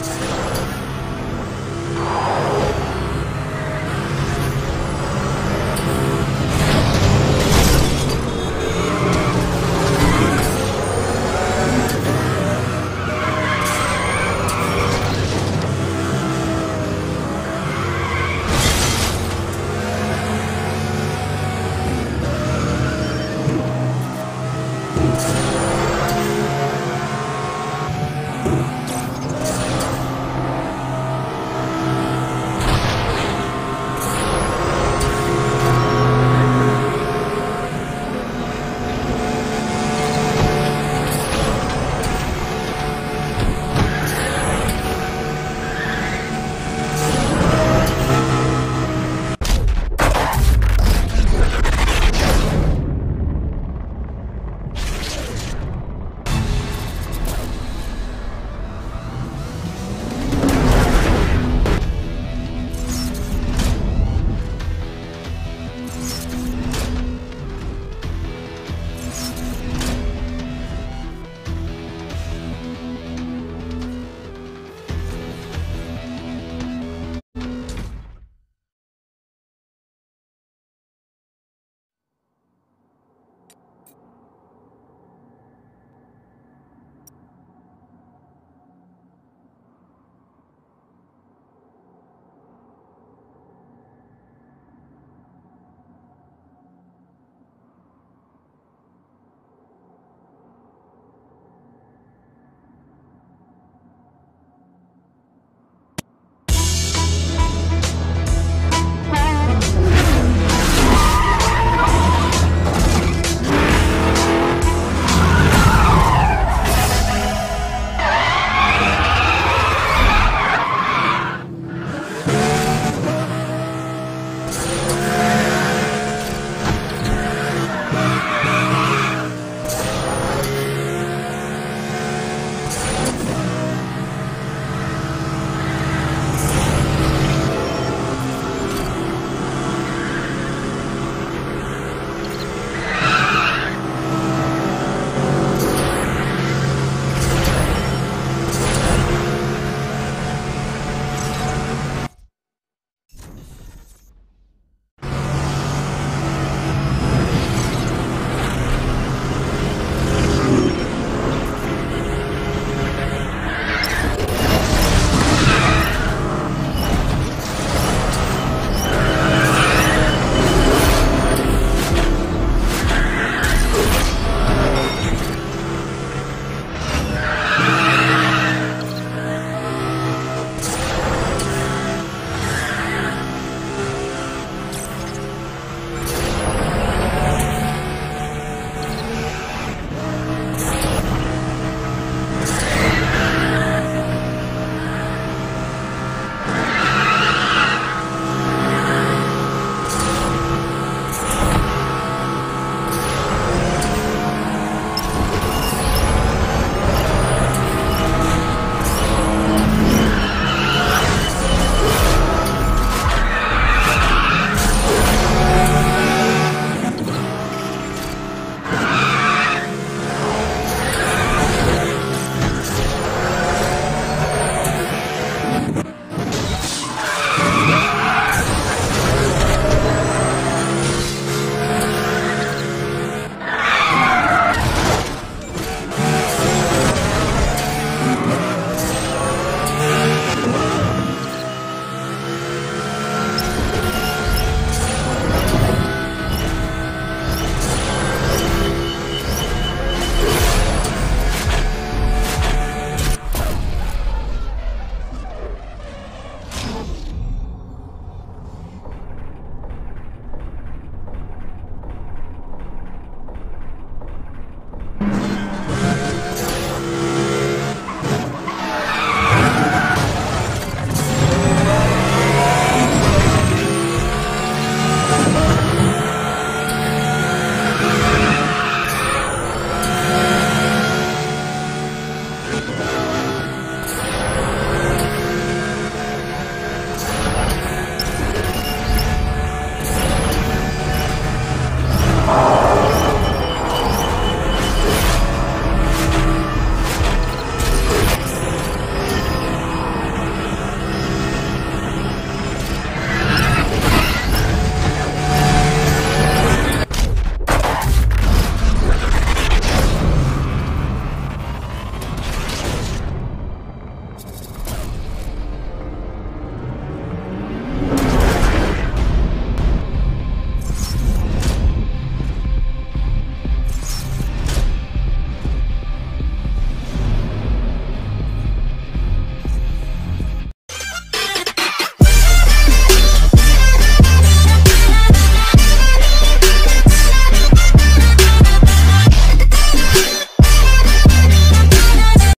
Thanks.